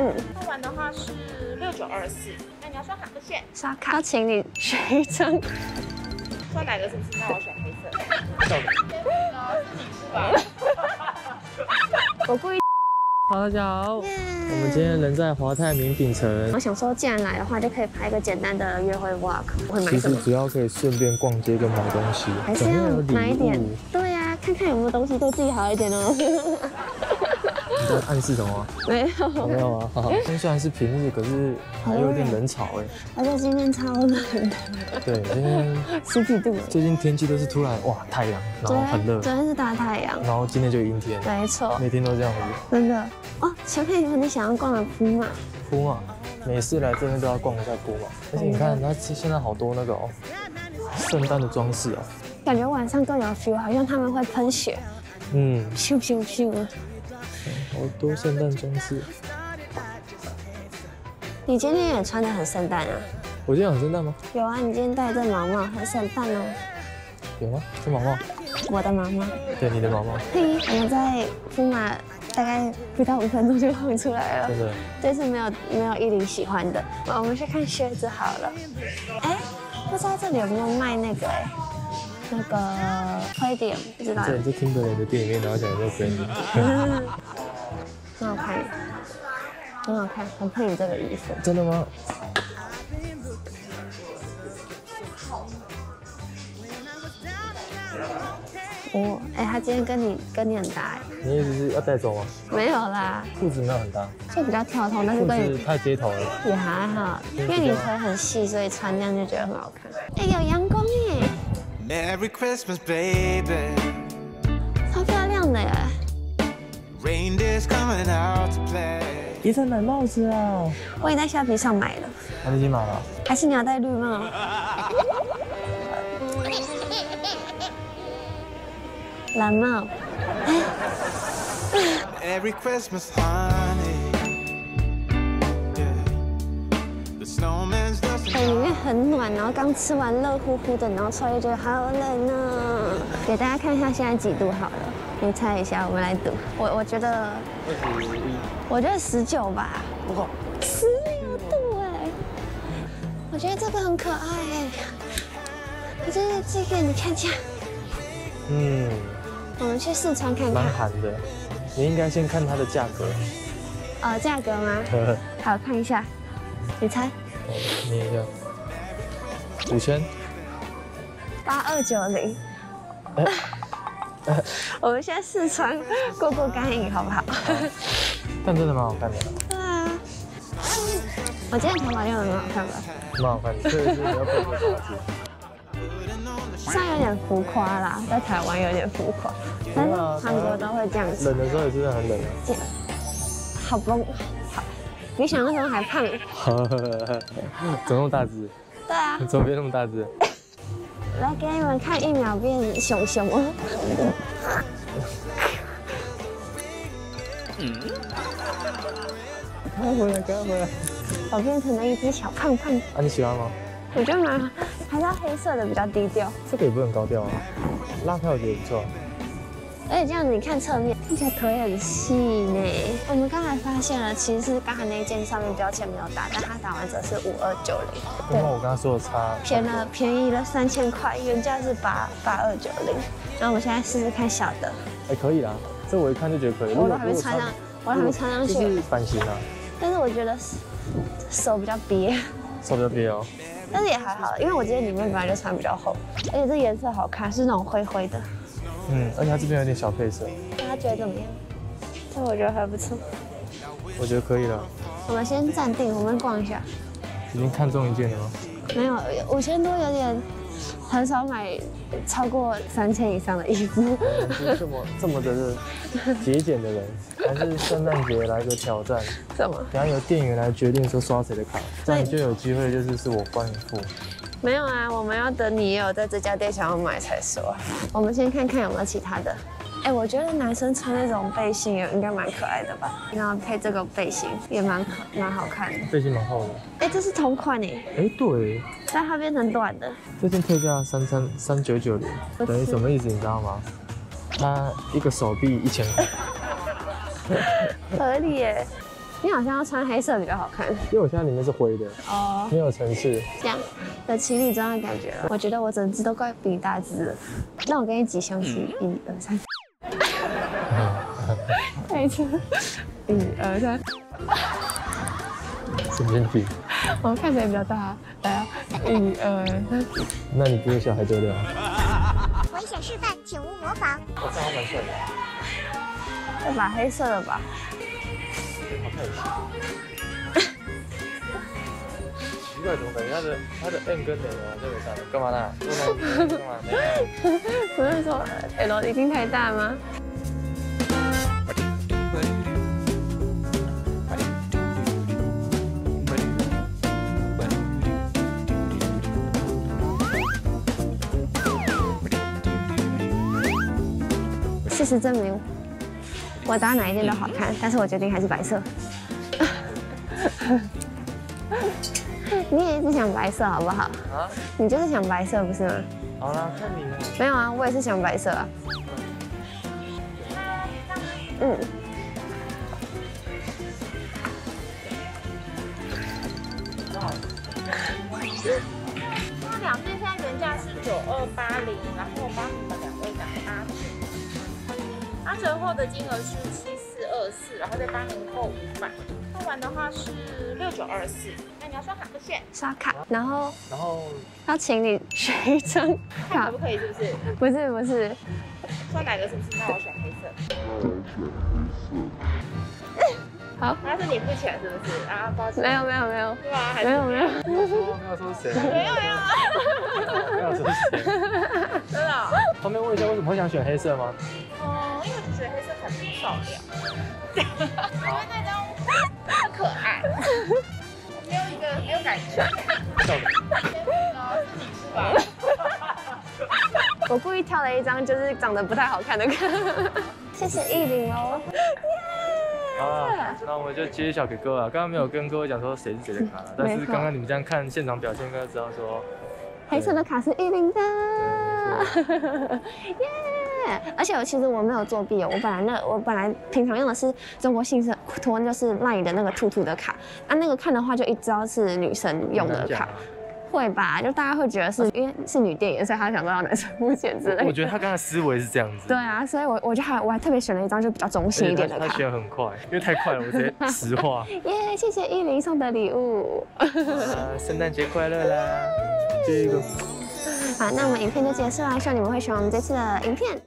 嗯，付完的话是六九二四，那你要刷卡不选？刷卡，要请你选一张。刷哪个是不是？那我选黑色。自己是吧？我故意。好，大家好，我们今天人在华泰名品城我。想说，既然来的话，就可以拍一个简单的约会 walk。我会买其实？主要可以顺便逛街跟买东西，还是要买一点物。。对呀、看看有没有东西对自己好一点哦。暗示什么？没有，哦没有啊。好，今天虽然是平日，可是还有点冷潮哎。而且今天超冷的，对，今天十几度。最近天气都是突然哇太阳，然后很热，昨天是大太阳，然后今天就阴天，没错，每天都这样子。真的。哦，前面有你想要逛的铺嘛？铺嘛，每次来这边都要逛一下铺嘛。而且你看，它现在好多那个哦，圣诞的装饰哦。感觉晚上更有 feel，好像他们会喷雪，嗯，咻咻咻多圣诞装饰。你今天也穿的很圣诞啊？我今天很圣诞吗？有啊，你今天戴这毛毛很圣诞哦。有吗？是毛毛？我的毛毛。对，你的毛毛，嘿，我们在铺马大概不到五分钟就逛出来了真。的。这次没有没有依林喜欢的，我们去看靴子好了。哎，不知道这里有没有卖那个哎，那个快点，不知道。在你这听的人的店里面，然后讲有没有 friend？很好看，很好看，很配你这个衣服。真的吗？哦，哎，他今天跟你跟你很搭哎。你意思是要带走吗？没有啦，裤子没有很搭，就比较跳脱，但是裤跟你子太街头了。也还好，因为你腿很细，所以穿这样就觉得很好看。哎，有阳光耶，Merry Christmas, baby. 超漂亮的耶！一层买帽子啊！我也在虾皮上买了，啊，你已经买了？还是你要戴绿帽？蓝帽 Christmas, honey. Just 哎，里面很暖，然后刚吃完热乎乎的，然后出来就觉得好冷呢。给大家看一下现在几度好了，你猜一下，我们来赌。我我觉得。我觉得十九吧，哇，十六度哎。我觉得这个很可爱哎，我觉得这个你看一下，嗯，我们去试穿看看。蛮寒的。你应该先看它的价格。哦，价格吗？好看一下，你猜？我念一下。五千。八二九零。我们现在试穿过过干瘾好不好？但真的蛮好看的，对啊。我今天头发用的很好看吧？蛮好看的。这个是你要配合袜子。虽然有点浮夸啦，在台湾有点浮夸，但是韩国都会这样子。冷的时候也真的很冷。好崩，好，比想象中还胖。怎么那么大只？对啊，怎么变那么大只？来给你们看一秒变熊熊哦。快回来，赶快回来！我变成了一只小胖胖，啊，你喜欢吗？我觉得蛮好，还是要黑色的比较低调。这个也不很高调啊，拉开我觉得也不错。而且这样子你看侧面，看起来腿很细呢。我们刚才发现了，其实是刚才那件上面标签没有打，但它打完折是五二九零，跟我刚刚说的差，便了便宜了三千块，原价是八八二九零。然后我们现在试试看小的，哎，可以啦，这我一看就觉得可以。我都还没穿上，我都还没穿上去，就是版型啊，但是我觉得手比较憋，手比较憋哦。但是也还好，因为我今天里面本来就穿比较厚，而且这颜色好看，是那种灰灰的。嗯，而且它这边有点小配色，大家觉得怎么样？这我觉得还不错。我觉得可以了。我们先暂定，我们逛一下。已经看中一件了吗？没有，五千多有点很少买超过三千以上的衣服。这么这么的节俭的人，还是圣诞节来个挑战？什么？等下由店员来决定说刷谁的卡，这样就有机会就是是我帮你付。没有啊，我们要等你也有在这家店想要买才说。我们先看看有没有其他的。哎，我觉得男生穿那种背心也应该蛮可爱的吧？然后配这个背心也蛮可蛮好看的。背心蛮厚的。哎，这是同款哎，哎，对，但它变成短的。这件特价三三三九九零，等于什么意思？你知道吗？它一个手臂一千块。合理耶。你好像要穿黑色比较好看因为我现在里面是灰的，哦，没有层次。这样的情侣装的感觉了。我觉得我整只都快比你大只了。那我跟你几箱去，一二三，再一次，一二三，神经病。我们看谁比较大。来啊，一二三，那你比我小还多了？危险示范，请勿模仿。我这样蛮帅的，要把黑色的吧。好看一些。奇怪，怎么感觉他的他的 N 跟 L 好像有差？干嘛呢？干嘛？不是说 L 一定太大吗？事实证明，我搭哪一件都好看，但是我决定还是白色。你也一直想白色好不好？啊？你就是想白色不是吗？好啦，看你了。没有啊，我也是想白色啊。嗯，那两件现在原价是九二八零，然后八折，八折后的金额是七四二四，然后再帮您扣五百，扣完的话是六九二四。那你要刷卡不选，刷卡，然后然后要请你选一张卡可不，可以？是不是？不是不是，刷哪个是不是？那我选黑色。好，那是你付钱是不是？啊，抱歉。没有没有没有对吧？还是没有没有，没有说没有说谁，没有没有，没有说谁。真的哦。方便问一下，为什么会想选黑色吗？哦，漂亮，因为那张很可爱，没有一个没有感觉。笑的。哦，是你是吧？我故意挑了一张就是长得不太好看的卡。谢谢艺林哦。好 了，那我们就揭晓给各位啊。刚刚没有跟各位讲说谁是谁的卡，但是刚刚你们这样看现场表现，应该知道说，黑色的卡是艺林的，对耶！而且我其实我没有作弊哦，我本来那我本来平常用的是中国信社托，就是 LINE 的那个兔兔的卡，啊那个看的话就一知道是女生用的卡，会吧？就大家会觉得是因为是女店员，所以他想说要男生付钱之类的。我觉得他刚才思维是这样子。对啊，所以我我就还我还特别选了一张就比较中性一点的卡他卡。选很快，因为太快了，我直接实话。耶谢谢依林送的礼物。啊，圣诞节快乐啦！这个。好，那我们影片就结束了，希望你们会喜欢我们这次的影片。